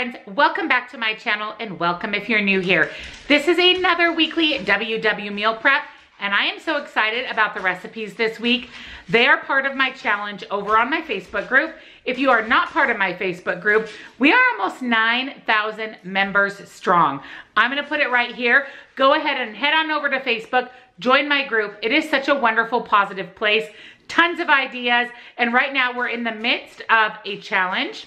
friends, welcome back to my channel and welcome if you're new here. This is another weekly WW meal prep and I am so excited about the recipes this week. They are part of my challenge over on my Facebook group. If you are not part of my Facebook group, we are almost 9,000 members strong. I'm gonna put it right here. Go ahead and head on over to Facebook, join my group. It is such a wonderful, positive place. Tons of ideas, and right now we're in the midst of a challenge.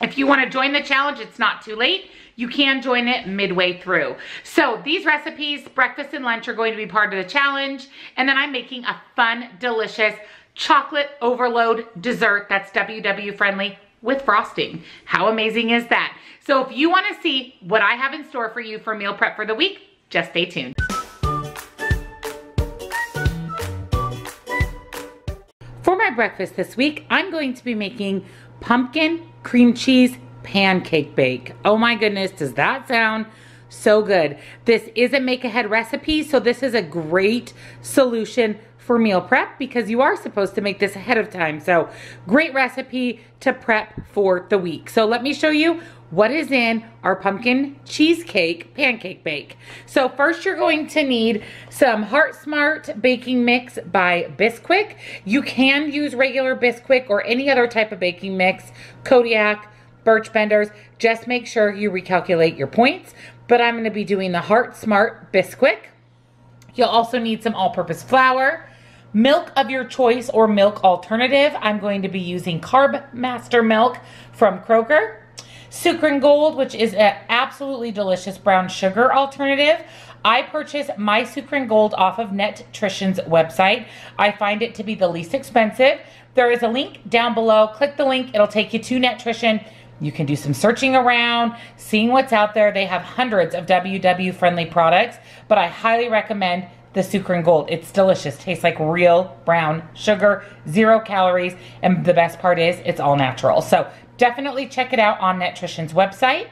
If you wanna join the challenge, it's not too late. You can join it midway through. So these recipes, breakfast and lunch are going to be part of the challenge. And then I'm making a fun, delicious chocolate overload dessert that's WW friendly with frosting. How amazing is that? So if you wanna see what I have in store for you for meal prep for the week, just stay tuned. For my breakfast this week, I'm going to be making pumpkin cream cheese pancake bake. Oh my goodness, does that sound so good. This is a make ahead recipe, so this is a great solution for meal prep because you are supposed to make this ahead of time. So great recipe to prep for the week. So let me show you what is in our pumpkin cheesecake pancake bake. So first you're going to need some Heart Smart baking mix by Bisquick. You can use regular Bisquick or any other type of baking mix, Kodiak, Birch Benders. Just make sure you recalculate your points. But I'm gonna be doing the Heart Smart Bisquick. You'll also need some all-purpose flour, milk of your choice or milk alternative. I'm going to be using Carb Master milk from Kroger. Sukrin Gold, which is an absolutely delicious brown sugar alternative. I purchase my Sukrin Gold off of Netrition's website. I find it to be the least expensive. There is a link down below. Click the link. It'll take you to Netrition. You can do some searching around, seeing what's out there. They have hundreds of WW friendly products, but I highly recommend the Sukrin Gold. It's delicious. Tastes like real brown sugar, zero calories, and the best part is it's all natural. So definitely check it out on Netrition's website.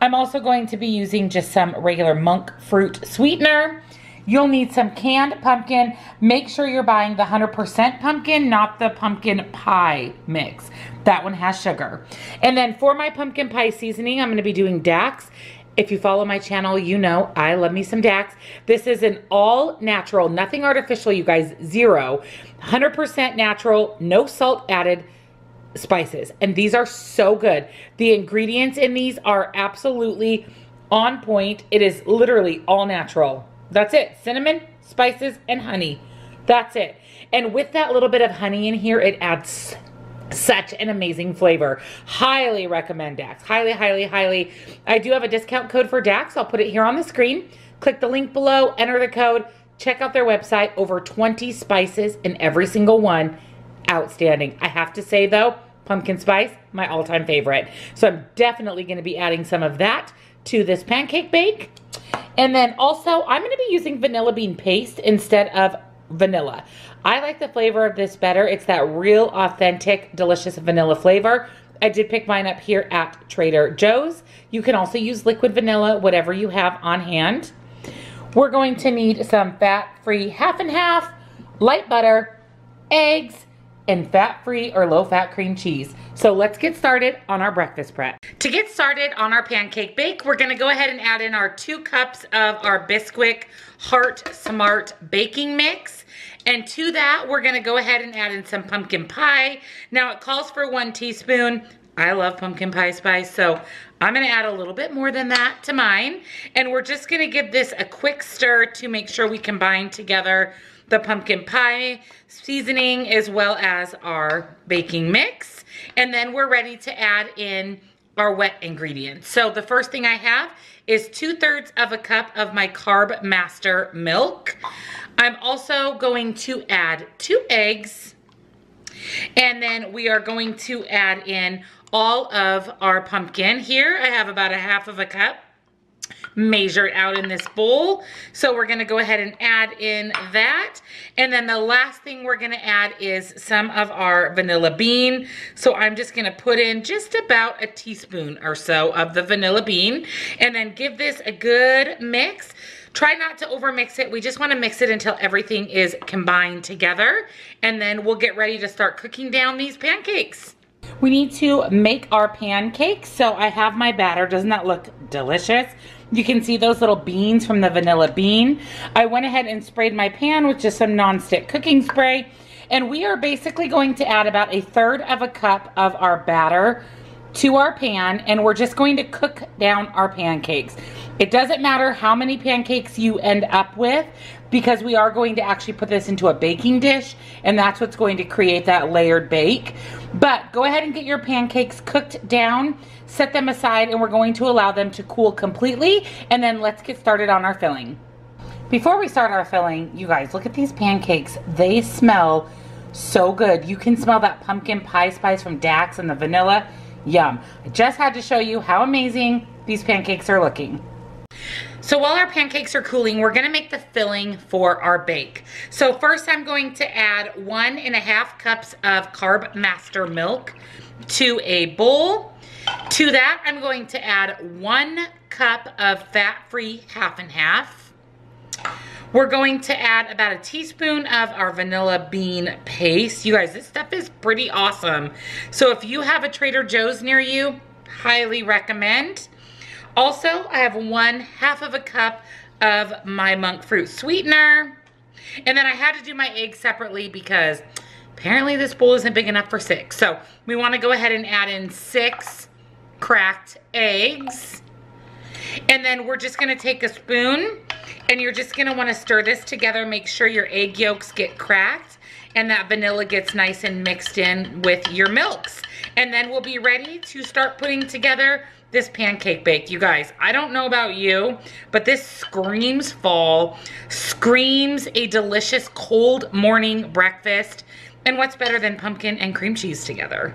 I'm also going to be using just some regular monk fruit sweetener. You'll need some canned pumpkin. Make sure you're buying the 100% pumpkin, not the pumpkin pie mix. That one has sugar. And then for my pumpkin pie seasoning, I'm gonna be doing DAKS. If you follow my channel, you know I love me some DAKS. This is an all natural, nothing artificial, you guys, zero. 100% natural, no salt added spices. And these are so good. The ingredients in these are absolutely on point. It is literally all natural. That's it. Cinnamon, spices, and honey. That's it. And with that little bit of honey in here, it adds such an amazing flavor. Highly recommend DAKS. Highly, highly, highly. I do have a discount code for DAKS. I'll put it here on the screen. Click the link below, enter the code, check out their website. Over 20 spices in every single one. Outstanding. I have to say though, pumpkin spice, my all-time favorite. So I'm definitely gonna be adding some of that to this pancake bake. And then also, I'm going to be using vanilla bean paste instead of vanilla. I like the flavor of this better. It's that real, authentic, delicious vanilla flavor. I did pick mine up here at Trader Joe's. You can also use liquid vanilla, whatever you have on hand. We're going to need some fat-free half and half, light butter, eggs, and fat-free or low-fat cream cheese. So let's get started on our breakfast prep. To get started on our pancake bake, we're gonna go ahead and add in our two cups of our Bisquick Heart Smart baking mix. And to that, we're gonna go ahead and add in some pumpkin pie. Now it calls for one teaspoon. I love pumpkin pie spice, so I'm gonna add a little bit more than that to mine. And we're just gonna give this a quick stir to make sure we combine together the pumpkin pie seasoning as well as our baking mix. And then we're ready to add in our wet ingredients. So the first thing I have is two thirds of a cup of my Carb Master milk. I'm also going to add two eggs and then we are going to add in all of our pumpkin. Here I have about a half of a cup measured out in this bowl. So we're gonna go ahead and add in that. And then the last thing we're gonna add is some of our vanilla bean. So I'm just gonna put in just about a teaspoon or so of the vanilla bean and then give this a good mix. Try not to overmix it. We just wanna mix it until everything is combined together. And then we'll get ready to start cooking down these pancakes. We need to make our pancakes. So I have my batter. Doesn't that look delicious? You can see those little beans from the vanilla bean. I went ahead and sprayed my pan with just some nonstick cooking spray. And we are basically going to add about a third of a cup of our batter to our pan and we're just going to cook down our pancakes. It doesn't matter how many pancakes you end up with because we are going to actually put this into a baking dish and that's what's going to create that layered bake. But go ahead and get your pancakes cooked down, set them aside and we're going to allow them to cool completely and then let's get started on our filling. Before we start our filling, you guys, look at these pancakes. They smell so good. You can smell that pumpkin pie spice from DAKS and the vanilla. Yum. I just had to show you how amazing these pancakes are looking. So while our pancakes are cooling, we're gonna make the filling for our bake. So first I'm going to add one and a half cups of Carb Master milk to a bowl. To that, I'm going to add one cup of fat-free half and half. We're going to add about a teaspoon of our vanilla bean paste. You guys, this stuff is pretty awesome. So if you have a Trader Joe's near you, highly recommend. Also, I have one half of a cup of my monk fruit sweetener. And then I had to do my eggs separately because apparently this bowl isn't big enough for six. So we wanna go ahead and add in six cracked eggs. And then we're just gonna take a spoon and you're just gonna wanna stir this together, make sure your egg yolks get cracked and that vanilla gets nice and mixed in with your milks. And then we'll be ready to start putting together this pancake bake. You guys, I don't know about you, but this screams fall, screams a delicious cold morning breakfast. And what's better than pumpkin and cream cheese together?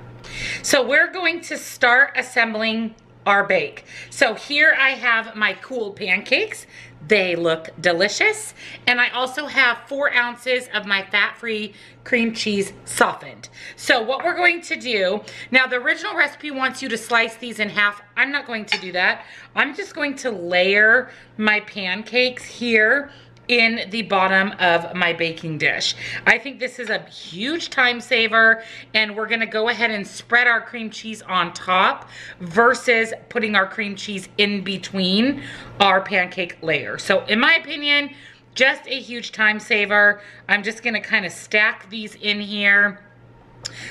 So we're going to start assembling our bake. So here I have my cool pancakes. They look delicious. And I also have four ounces of my fat-free cream cheese softened. So what we're going to do, now the original recipe wants you to slice these in half. I'm not going to do that. I'm just going to layer my pancakes here in the bottom of my baking dish. I think this is a huge time saver and we're gonna go ahead and spread our cream cheese on top versus putting our cream cheese in between our pancake layer. So in my opinion, just a huge time saver. I'm just gonna kind of stack these in here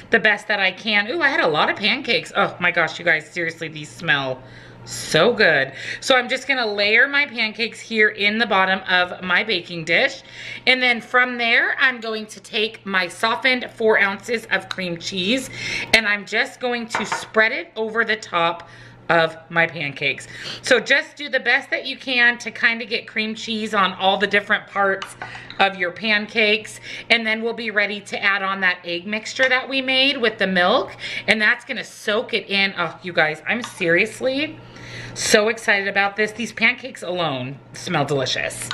the best that I can. Ooh, I had a lot of pancakes. Oh my gosh, you guys, seriously, these smell so good. So I'm just gonna layer my pancakes here in the bottom of my baking dish. And then from there, I'm going to take my softened four ounces of cream cheese and I'm just going to spread it over the top of my pancakes. So just do the best that you can to kind of get cream cheese on all the different parts of your pancakes. And then we'll be ready to add on that egg mixture that we made with the milk. And that's gonna soak it in. Oh, you guys, I'm seriously so excited about this. These pancakes alone smell delicious.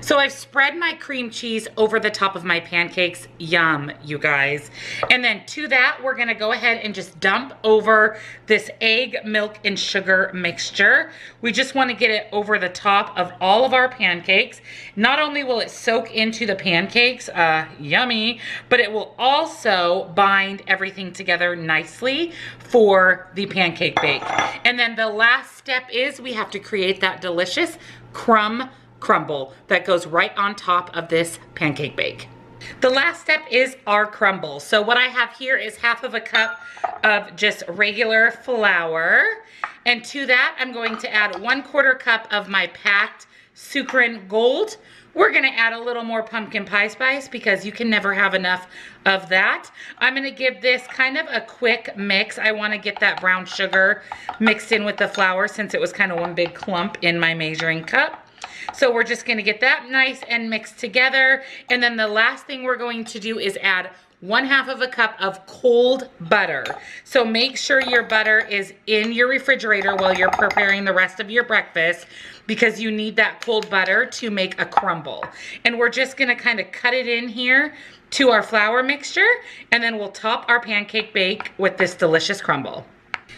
So I've spread my cream cheese over the top of my pancakes. Yum, you guys. And then to that, we're gonna go ahead and just dump over this egg, milk, and sugar mixture. We just wanna get it over the top of all of our pancakes. Not only will it soak into the pancakes, uh, yummy, but it will also bind everything together nicely for the pancake bake. And then the last step is we have to create that delicious crumb crumble that goes right on top of this pancake bake. The last step is our crumble. So what I have here is half of a cup of just regular flour. And to that, I'm going to add one quarter cup of my packed Sukrin Gold. We're gonna add a little more pumpkin pie spice because you can never have enough of that. I'm gonna give this kind of a quick mix. I wanna get that brown sugar mixed in with the flour since it was kind of one big clump in my measuring cup. So we're just gonna get that nice and mixed together. And then the last thing we're going to do is add one half of a cup of cold butter. So make sure your butter is in your refrigerator while you're preparing the rest of your breakfast because you need that cold butter to make a crumble. And we're just gonna kind of cut it in here to our flour mixture and then we'll top our pancake bake with this delicious crumble.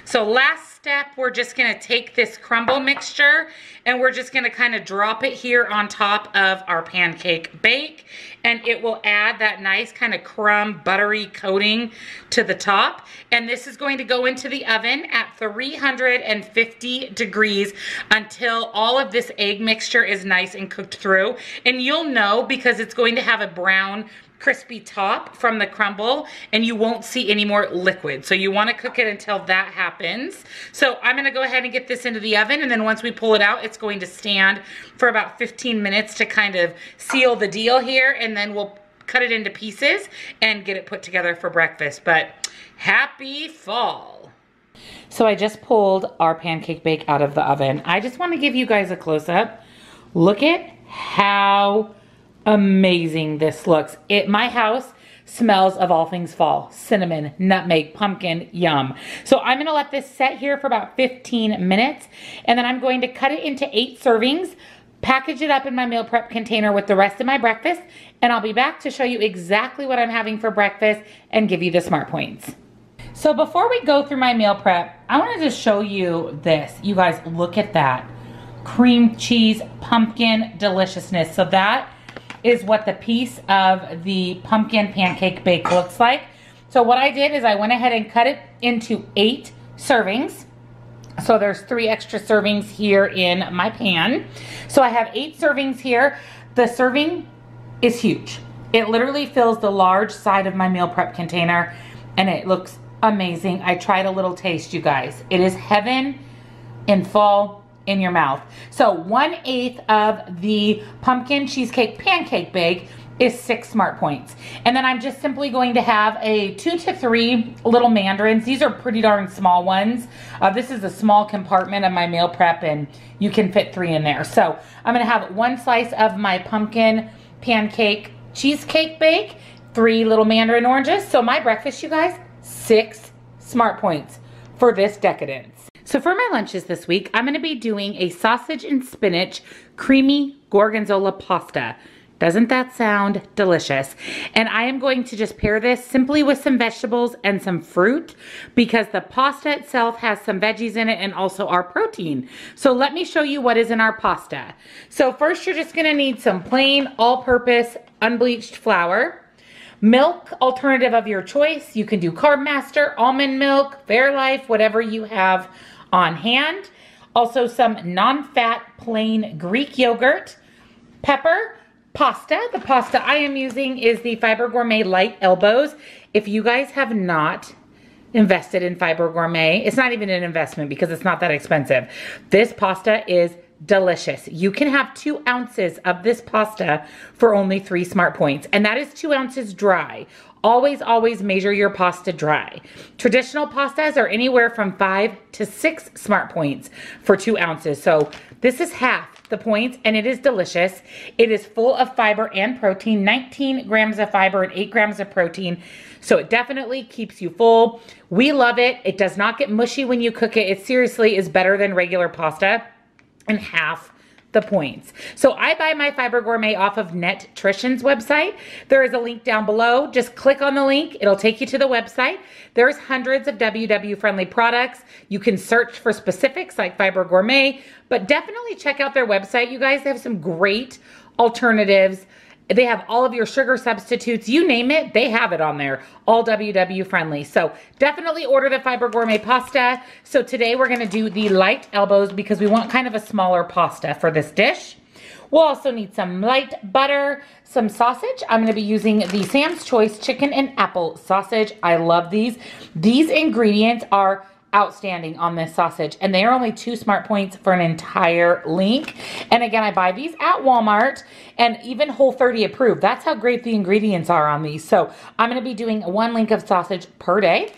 So last step, we're just gonna take this crumble mixture and we're just gonna kind of drop it here on top of our pancake bake and it will add that nice kind of crumb buttery coating to the top. And this is going to go into the oven at 350 degrees until all of this egg mixture is nice and cooked through. And you'll know because it's going to have a brown crispy top from the crumble and you won't see any more liquid. So you wanna cook it until that happens. So I'm gonna go ahead and get this into the oven and then once we pull it out, it's going to stand for about 15 minutes to kind of seal the deal here and then we'll cut it into pieces and get it put together for breakfast. But happy fall. So I just pulled our pancake bake out of the oven. I just wanna give you guys a close up. Look at how amazing this looks. It My house smells of all things fall. Cinnamon, nutmeg, pumpkin, yum. So I'm gonna let this set here for about 15 minutes and then I'm going to cut it into eight servings, package it up in my meal prep container with the rest of my breakfast and I'll be back to show you exactly what I'm having for breakfast and give you the smart points. So before we go through my meal prep, I wanna just show you this. You guys, look at that. Cream cheese, pumpkin deliciousness. So that is what the piece of the pumpkin pancake bake looks like. So what I did is I went ahead and cut it into eight servings. So there's three extra servings here in my pan. So I have eight servings here. The serving is huge. It literally fills the large side of my meal prep container and it looks amazing. I tried a little taste, you guys. It is heaven in fall in your mouth. So one eighth of the pumpkin cheesecake pancake bake is six smart points. And then I'm just simply going to have a two to three little mandarins. These are pretty darn small ones. Uh, this is a small compartment of my meal prep and you can fit three in there. So I'm gonna have one slice of my pumpkin pancake cheesecake bake, three little mandarin oranges. So my breakfast, you guys, six smart points for this decadence. So for my lunches this week, I'm gonna be doing a sausage and spinach creamy gorgonzola pasta. Doesn't that sound delicious? And I am going to just pair this simply with some vegetables and some fruit because the pasta itself has some veggies in it and also our protein. So let me show you what is in our pasta. So first you're just gonna need some plain all-purpose unbleached flour, milk alternative of your choice. You can do Carb Master, almond milk, Fairlife, whatever you have on hand. Also some non-fat plain Greek yogurt, pepper, pasta. The pasta I am using is the Fiber Gourmet Light Elbows. If you guys have not invested in Fiber Gourmet, it's not even an investment because it's not that expensive. This pasta is delicious. You can have two ounces of this pasta for only three smart points, and that is two ounces dry. Always, always measure your pasta dry. Traditional pastas are anywhere from five to six smart points for two ounces. So this is half the points and it is delicious. It is full of fiber and protein, 19 grams of fiber and eight grams of protein. So it definitely keeps you full. We love it. It does not get mushy when you cook it. It seriously is better than regular pasta and half the points. So I buy my Fiber Gourmet off of Netrition's website. There is a link down below. Just click on the link. It'll take you to the website. There's hundreds of WW friendly products. You can search for specifics like Fiber Gourmet, but definitely check out their website. You guys have some great alternatives they have all of your sugar substitutes, you name it, they have it on there. All WW friendly. So definitely order the Fiber Gourmet pasta. So today we're gonna do the light elbows because we want kind of a smaller pasta for this dish. We'll also need some light butter, some sausage. I'm gonna be using the Sam's Choice chicken and apple sausage. I love these. These ingredients are outstanding on this sausage. And they are only two smart points for an entire link. And again, I buy these at Walmart and even Whole 30 approved. That's how great the ingredients are on these. So I'm going to be doing one link of sausage per day.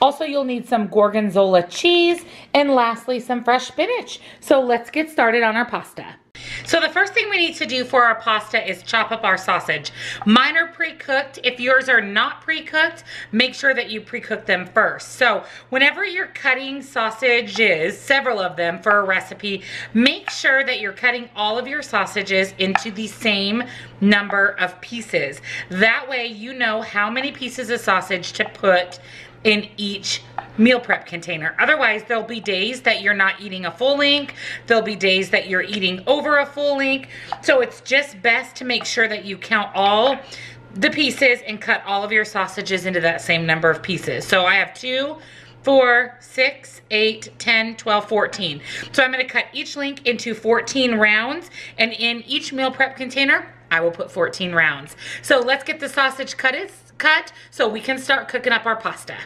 Also, you'll need some gorgonzola cheese and lastly, some fresh spinach. So let's get started on our pasta. So the first thing we need to do for our pasta is chop up our sausage. Mine are pre-cooked. If yours are not pre-cooked, make sure that you pre-cook them first. So whenever you're cutting sausages, several of them for a recipe, make sure that you're cutting all of your sausages into the same number of pieces. That way you know how many pieces of sausage to put in each meal prep container. Otherwise, there'll be days that you're not eating a full link. There'll be days that you're eating over a full link. So it's just best to make sure that you count all the pieces and cut all of your sausages into that same number of pieces. So I have two, four, six, eight, 10, 12, 14. So I'm gonna cut each link into 14 rounds and in each meal prep container, I will put 14 rounds. So let's get the sausage cut, cut so we can start cooking up our pasta.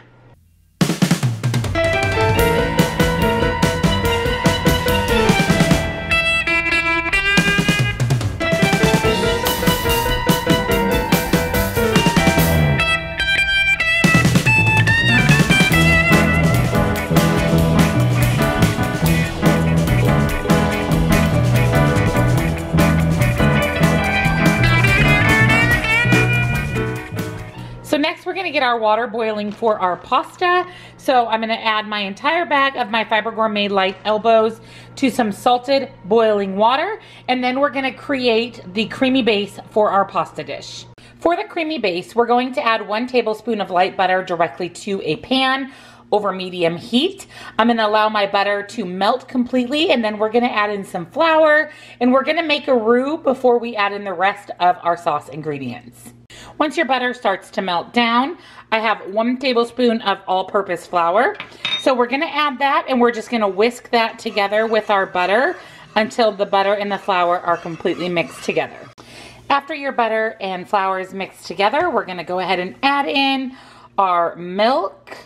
Get our water boiling for our pasta. So I'm gonna add my entire bag of my Fiber Gourmet Light Elbows to some salted boiling water. And then we're gonna create the creamy base for our pasta dish. For the creamy base, we're going to add one tablespoon of light butter directly to a pan over medium heat. I'm gonna allow my butter to melt completely and then we're gonna add in some flour and we're gonna make a roux before we add in the rest of our sauce ingredients. Once your butter starts to melt down, I have one tablespoon of all-purpose flour. So we're gonna add that and we're just gonna whisk that together with our butter until the butter and the flour are completely mixed together. After your butter and flour is mixed together, we're gonna go ahead and add in our milk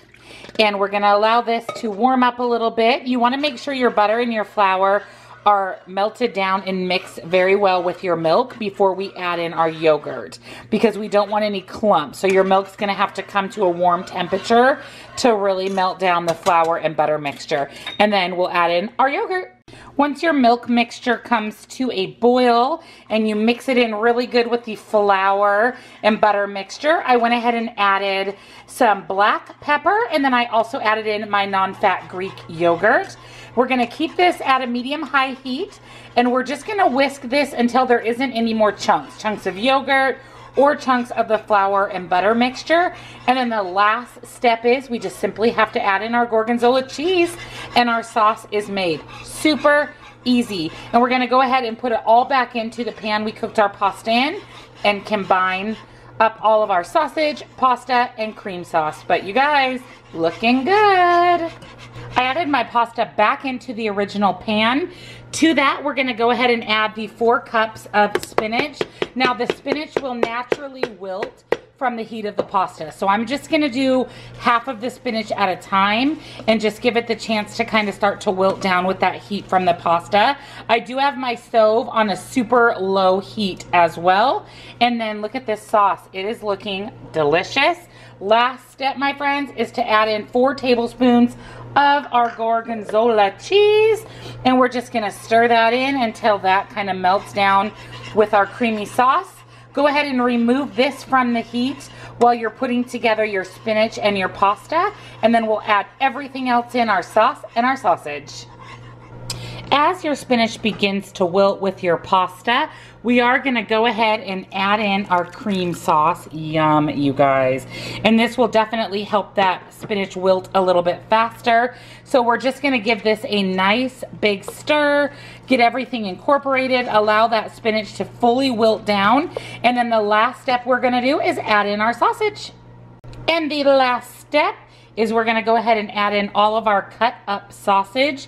and we're gonna allow this to warm up a little bit. You wanna make sure your butter and your flour are melted down and mixed very well with your milk before we add in our yogurt because we don't want any clumps. So your milk's gonna have to come to a warm temperature to really melt down the flour and butter mixture. And then we'll add in our yogurt. Once your milk mixture comes to a boil and you mix it in really good with the flour and butter mixture, I went ahead and added some black pepper and then I also added in my non-fat Greek yogurt. We're gonna keep this at a medium-high heat and we're just gonna whisk this until there isn't any more chunks, chunks of yogurt or chunks of the flour and butter mixture. And then the last step is we just simply have to add in our gorgonzola cheese and our sauce is made. Super easy. And we're gonna go ahead and put it all back into the pan we cooked our pasta in and combine up all of our sausage, pasta, and cream sauce. But you guys, looking good. I added my pasta back into the original pan. To that, we're gonna go ahead and add the four cups of spinach. Now the spinach will naturally wilt from the heat of the pasta. So I'm just gonna do half of the spinach at a time and just give it the chance to kind of start to wilt down with that heat from the pasta. I do have my stove on a super low heat as well. And then look at this sauce. It is looking delicious. Last step, my friends, is to add in four tablespoons of our gorgonzola cheese. And we're just gonna stir that in until that kind of melts down with our creamy sauce. Go ahead and remove this from the heat while you're putting together your spinach and your pasta. And then we'll add everything else in our sauce and our sausage. As your spinach begins to wilt with your pasta, we are gonna go ahead and add in our cream sauce. Yum, you guys. And this will definitely help that spinach wilt a little bit faster. So we're just gonna give this a nice big stir, get everything incorporated, allow that spinach to fully wilt down. And then the last step we're gonna do is add in our sausage. And the last step is we're gonna go ahead and add in all of our cut up sausage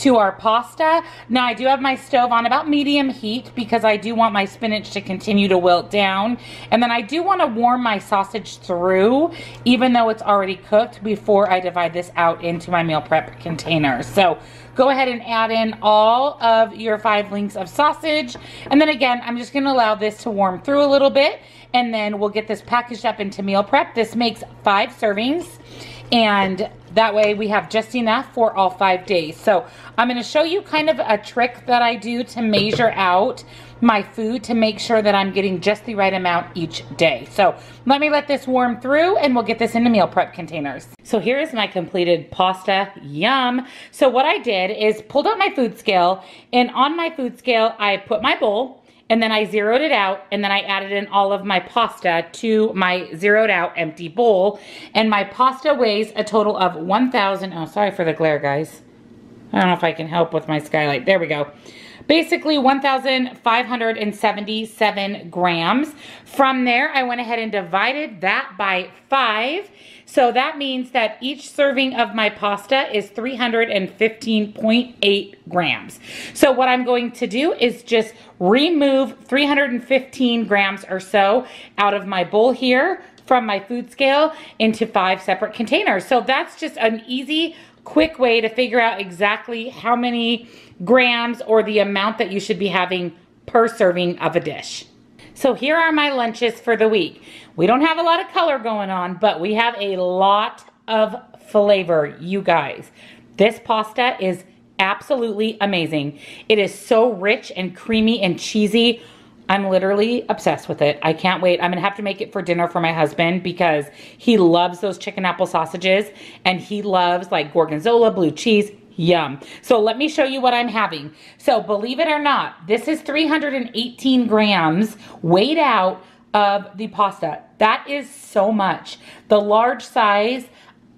to our pasta. Now I do have my stove on about medium heat because I do want my spinach to continue to wilt down. And then I do want to warm my sausage through even though it's already cooked before I divide this out into my meal prep container. So go ahead and add in all of your five links of sausage. And then again, I'm just going to allow this to warm through a little bit and then we'll get this packaged up into meal prep. This makes five servings and that way we have just enough for all five days. So I'm gonna show you kind of a trick that I do to measure out my food to make sure that I'm getting just the right amount each day. So let me let this warm through and we'll get this into meal prep containers. So here is my completed pasta, yum. So what I did is pulled out my food scale and on my food scale, I put my bowl and then I zeroed it out and then I added in all of my pasta to my zeroed out empty bowl. And my pasta weighs a total of 1,000, oh sorry for the glare guys. I don't know if I can help with my skylight. There we go basically 1,577 grams. From there, I went ahead and divided that by five. So that means that each serving of my pasta is 315.8 grams. So what I'm going to do is just remove 315 grams or so out of my bowl here from my food scale into five separate containers. So that's just an easy, quick way to figure out exactly how many grams or the amount that you should be having per serving of a dish. So here are my lunches for the week. We don't have a lot of color going on, but we have a lot of flavor, you guys. This pasta is absolutely amazing. It is so rich and creamy and cheesy. I'm literally obsessed with it. I can't wait. I'm gonna have to make it for dinner for my husband because he loves those chicken apple sausages and he loves like gorgonzola, blue cheese. Yum. So let me show you what I'm having. So believe it or not, this is 318 grams weighed out of the pasta. That is so much. The large size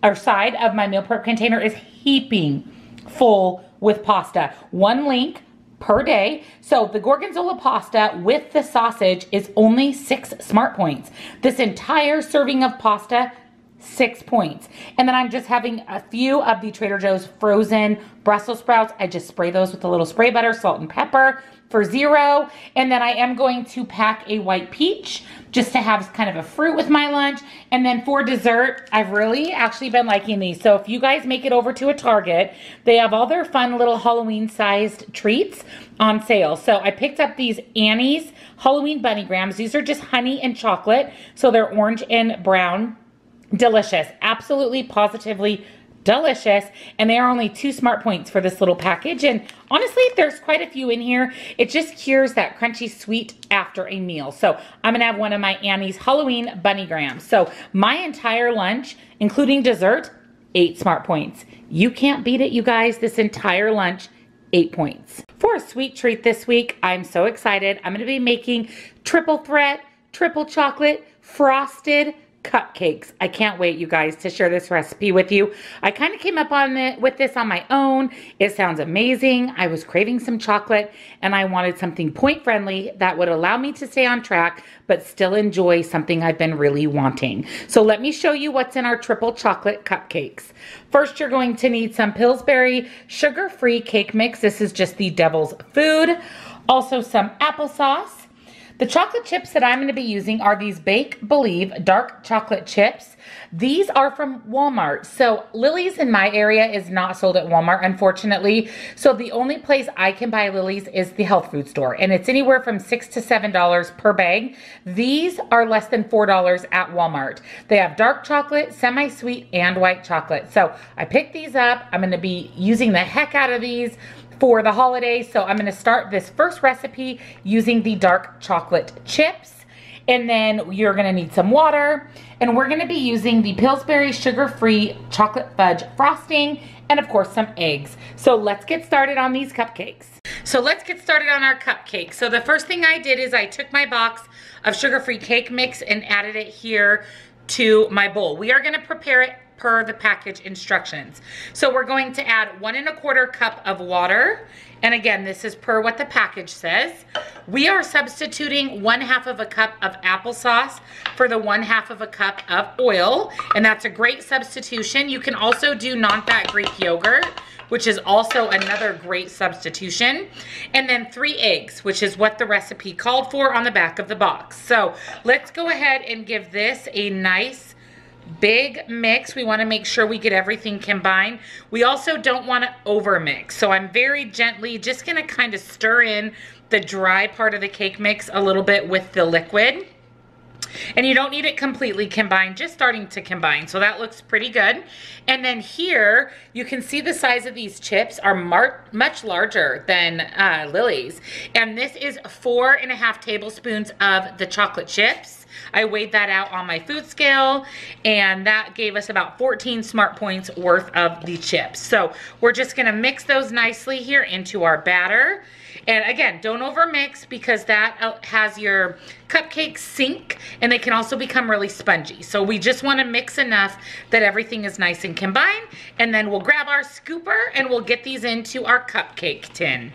or side of my meal prep container is heaping full with pasta. One link per day. So the gorgonzola pasta with the sausage is only six smart points. This entire serving of pasta six points. And then I'm just having a few of the Trader Joe's frozen Brussels sprouts. I just spray those with a little spray butter, salt and pepper for zero. And then I am going to pack a white peach just to have kind of a fruit with my lunch. And then for dessert, I've really actually been liking these. So if you guys make it over to a Target, they have all their fun little Halloween sized treats on sale. So I picked up these Annie's Halloween Bunny Grahams. These are just honey and chocolate. So they're orange and brown delicious. Absolutely, positively delicious. And they are only two smart points for this little package. And honestly, there's quite a few in here. It just cures that crunchy sweet after a meal. So I'm gonna have one of my Annie's Halloween Bunny Grahams. So my entire lunch, including dessert, eight smart points. You can't beat it, you guys. This entire lunch, eight points. For a sweet treat this week, I'm so excited. I'm gonna be making triple threat, triple chocolate, frosted cupcakes. I can't wait, you guys, to share this recipe with you. I kind of came up on it with this on my own. It sounds amazing. I was craving some chocolate and I wanted something point friendly that would allow me to stay on track but still enjoy something I've been really wanting. So let me show you what's in our triple chocolate cupcakes. First, you're going to need some Pillsbury sugar-free cake mix. This is just the devil's food. Also some applesauce the chocolate chips that I'm going to be using are these Bake Believe dark chocolate chips. These are from Walmart. So Lily's in my area is not sold at Walmart, unfortunately. So the only place I can buy Lily's is the health food store. And it's anywhere from six to $7 per bag. These are less than $4 at Walmart. They have dark chocolate, semi-sweet, and white chocolate. So I picked these up. I'm going to be using the heck out of these for the holidays. So I'm gonna start this first recipe using the dark chocolate chips. And then you're gonna need some water. And we're gonna be using the Pillsbury sugar-free chocolate fudge frosting and of course some eggs. So let's get started on these cupcakes. So let's get started on our cupcakes. So the first thing I did is I took my box of sugar-free cake mix and added it here to my bowl. We are gonna prepare it per the package instructions. So we're going to add one and a quarter cup of water. And again, this is per what the package says. We are substituting one half of a cup of applesauce for the one half of a cup of oil. And that's a great substitution. You can also do non-fat Greek yogurt which is also another great substitution. And then three eggs, which is what the recipe called for on the back of the box. So let's go ahead and give this a nice big mix. We wanna make sure we get everything combined. We also don't wanna over mix. So I'm very gently just gonna kind of stir in the dry part of the cake mix a little bit with the liquid. And you don't need it completely combined, just starting to combine. So that looks pretty good. And then here, you can see the size of these chips are much larger than uh, Lily's. And this is four and a half tablespoons of the chocolate chips. I weighed that out on my food scale and that gave us about 14 smart points worth of the chips. So we're just gonna mix those nicely here into our batter. And again, don't overmix because that uh, has your cupcakes sink and they can also become really spongy. So we just wanna mix enough that everything is nice and combined. And then we'll grab our scooper and we'll get these into our cupcake tin.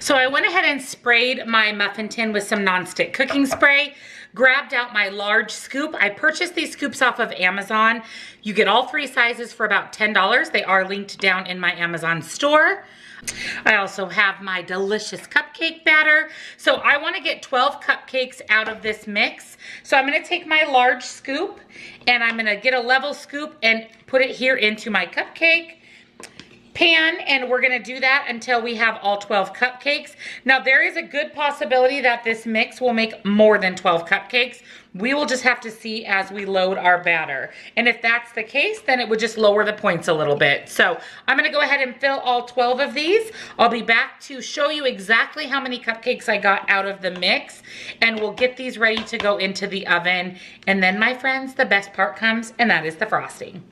So I went ahead and sprayed my muffin tin with some nonstick cooking spray grabbed out my large scoop. I purchased these scoops off of Amazon. You get all three sizes for about $10. They are linked down in my Amazon store. I also have my delicious cupcake batter. So I wanna get 12 cupcakes out of this mix. So I'm gonna take my large scoop and I'm gonna get a level scoop and put it here into my cupcake pan and we're gonna do that until we have all 12 cupcakes. Now there is a good possibility that this mix will make more than 12 cupcakes. We will just have to see as we load our batter. And if that's the case, then it would just lower the points a little bit. So I'm gonna go ahead and fill all 12 of these. I'll be back to show you exactly how many cupcakes I got out of the mix and we'll get these ready to go into the oven. And then my friends, the best part comes and that is the frosting.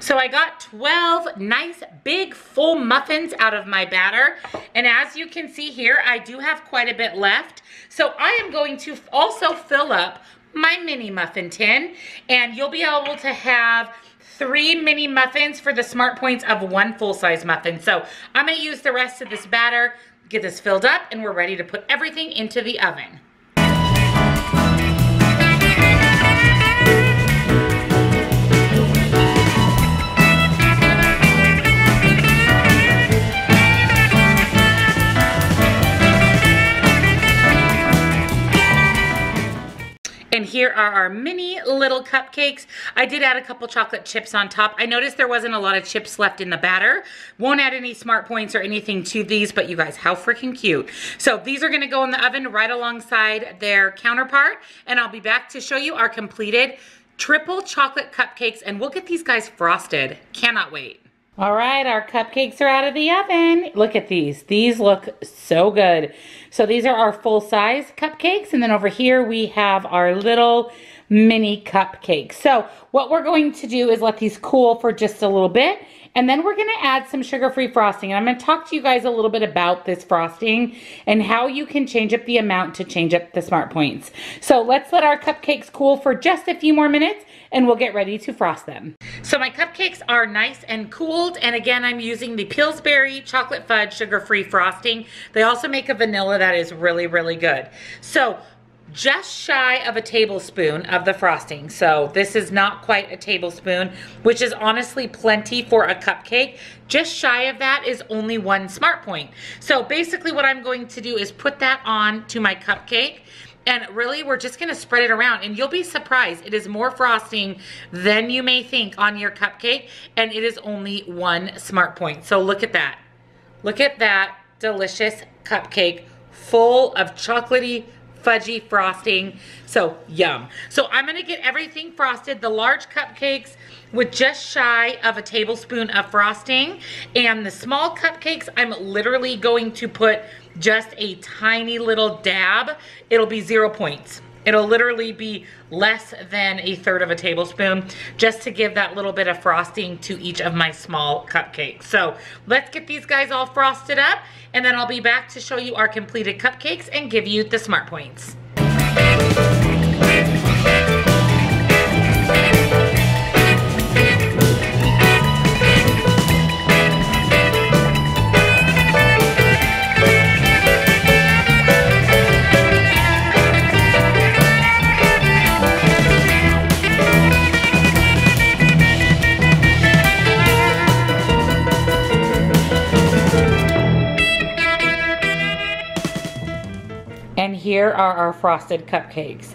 So I got 12 nice big full muffins out of my batter. And as you can see here, I do have quite a bit left. So I am going to also fill up my mini muffin tin and you'll be able to have three mini muffins for the smart points of one full-size muffin. So I'm gonna use the rest of this batter, get this filled up, and we're ready to put everything into the oven. Here are our mini little cupcakes. I did add a couple chocolate chips on top. I noticed there wasn't a lot of chips left in the batter. Won't add any smart points or anything to these, but you guys, how freaking cute. So these are gonna go in the oven right alongside their counterpart, and I'll be back to show you our completed triple chocolate cupcakes, and we'll get these guys frosted. Cannot wait. All right, our cupcakes are out of the oven. Look at these. These look so good. So these are our full-size cupcakes. And then over here we have our little mini cupcakes. So what we're going to do is let these cool for just a little bit. And then we're gonna add some sugar-free frosting. And I'm gonna talk to you guys a little bit about this frosting and how you can change up the amount to change up the smart points. So let's let our cupcakes cool for just a few more minutes and we'll get ready to frost them. So my cupcakes are nice and cooled. And again, I'm using the Pillsbury chocolate fudge sugar-free frosting. They also make a vanilla that is really, really good. So just shy of a tablespoon of the frosting. So this is not quite a tablespoon, which is honestly plenty for a cupcake. Just shy of that is only one smart point. So basically what I'm going to do is put that on to my cupcake and really, we're just gonna spread it around and you'll be surprised. It is more frosting than you may think on your cupcake and it is only one smart point. So look at that. Look at that delicious cupcake full of chocolatey fudgy frosting. So yum. So I'm gonna get everything frosted, the large cupcakes with just shy of a tablespoon of frosting. And the small cupcakes, I'm literally going to put just a tiny little dab. It'll be zero points. It'll literally be less than a third of a tablespoon just to give that little bit of frosting to each of my small cupcakes. So let's get these guys all frosted up and then I'll be back to show you our completed cupcakes and give you the smart points. Here are our frosted cupcakes.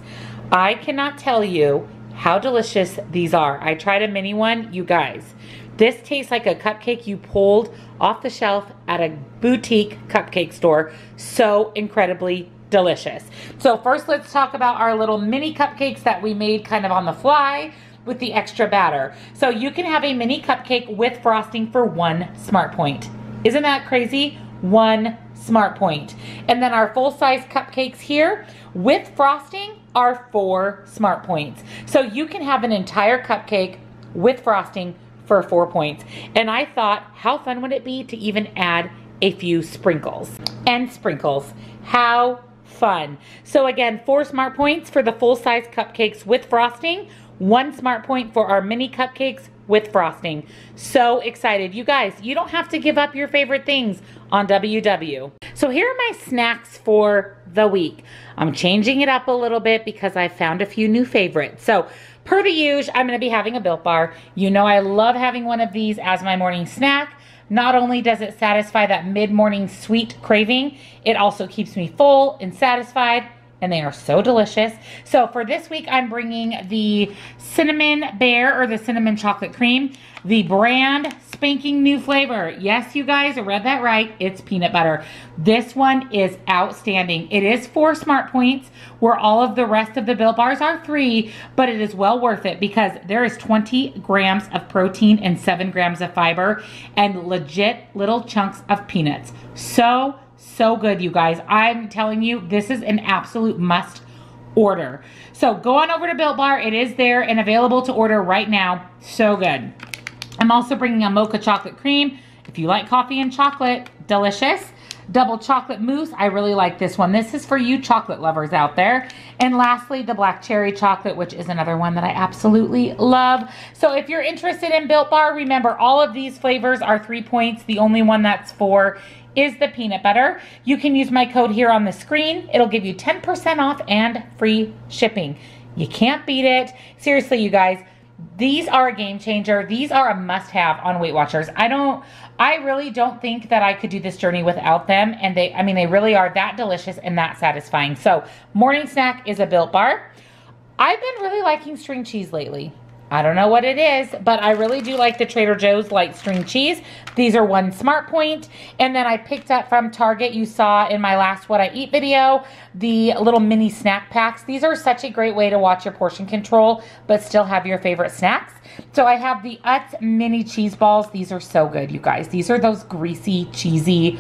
I cannot tell you how delicious these are. I tried a mini one, you guys. This tastes like a cupcake you pulled off the shelf at a boutique cupcake store. So incredibly delicious. So first let's talk about our little mini cupcakes that we made kind of on the fly with the extra batter. So you can have a mini cupcake with frosting for one smart point. Isn't that crazy? One smart point. And then our full-size cupcakes here with frosting are four smart points. So you can have an entire cupcake with frosting for four points. And I thought, how fun would it be to even add a few sprinkles. And sprinkles. How fun. So again, four smart points for the full size cupcakes with frosting, one smart point for our mini cupcakes with frosting. So excited. You guys, you don't have to give up your favorite things on WW. So here are my snacks for the week. I'm changing it up a little bit because I found a few new favorites. So per the usual, I'm gonna be having a Built Bar. You know I love having one of these as my morning snack. Not only does it satisfy that mid-morning sweet craving, it also keeps me full and satisfied and they are so delicious. So for this week, I'm bringing the Cinnamon Bear or the Cinnamon Chocolate Cream, the brand spanking new flavor. Yes, you guys, read that right. It's peanut butter. This one is outstanding. It is four smart points where all of the rest of the Built Bars are three, but it is well worth it because there is 20 grams of protein and seven grams of fiber and legit little chunks of peanuts. So so good, you guys. I'm telling you, this is an absolute must order. So go on over to Built Bar. It is there and available to order right now. So good. I'm also bringing a mocha chocolate cream. If you like coffee and chocolate, delicious. Double chocolate mousse. I really like this one. This is for you chocolate lovers out there. And lastly, the black cherry chocolate, which is another one that I absolutely love. So if you're interested in Built Bar, remember all of these flavors are three points. The only one that's four is the peanut butter. You can use my code here on the screen. It'll give you 10% off and free shipping. You can't beat it. Seriously, you guys, these are a game changer. These are a must have on Weight Watchers. I don't, I really don't think that I could do this journey without them. And they, I mean, they really are that delicious and that satisfying. So morning snack is a Built Bar. I've been really liking string cheese lately. I don't know what it is, but I really do like the Trader Joe's light string cheese. These are one smart point. And then I picked up from Target, you saw in my last What I Eat video, the little mini snack packs. These are such a great way to watch your portion control, but still have your favorite snacks. So I have the Utz mini cheese balls. These are so good, you guys. These are those greasy, cheesy,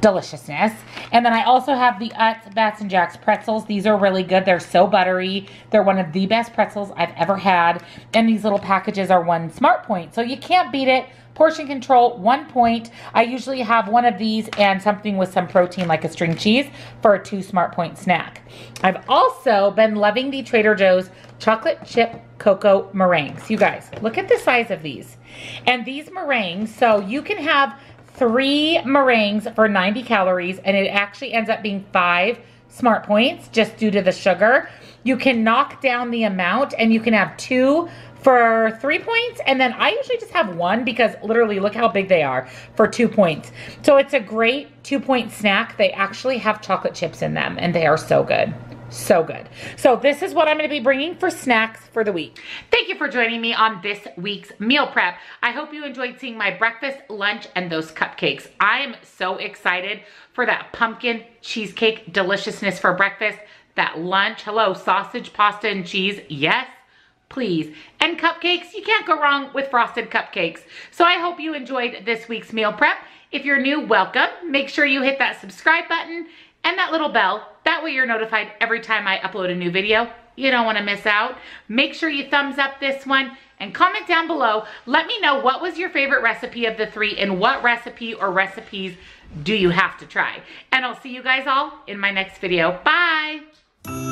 deliciousness. And then I also have the Utz Bats and Jack's pretzels. These are really good. They're so buttery. They're one of the best pretzels I've ever had. And these little packages are one smart point. So you can't beat it. Portion control, one point. I usually have one of these and something with some protein like a string cheese for a two smart point snack. I've also been loving the Trader Joe's chocolate chip cocoa meringues. You guys, look at the size of these. And these meringues, so you can have three meringues for 90 calories and it actually ends up being five smart points just due to the sugar. You can knock down the amount and you can have two for three points and then I usually just have one because literally look how big they are for two points. So it's a great two point snack. They actually have chocolate chips in them and they are so good. So good. So this is what I'm going to be bringing for snacks for the week. Thank you for joining me on this week's meal prep. I hope you enjoyed seeing my breakfast, lunch, and those cupcakes. I am so excited for that pumpkin cheesecake deliciousness for breakfast, that lunch. Hello, sausage, pasta, and cheese. Yes, please. And cupcakes, you can't go wrong with frosted cupcakes. So I hope you enjoyed this week's meal prep. If you're new, welcome. Make sure you hit that subscribe button and that little bell. That way you're notified every time I upload a new video. You don't wanna miss out. Make sure you thumbs up this one and comment down below. Let me know what was your favorite recipe of the three and what recipe or recipes do you have to try. And I'll see you guys all in my next video. Bye.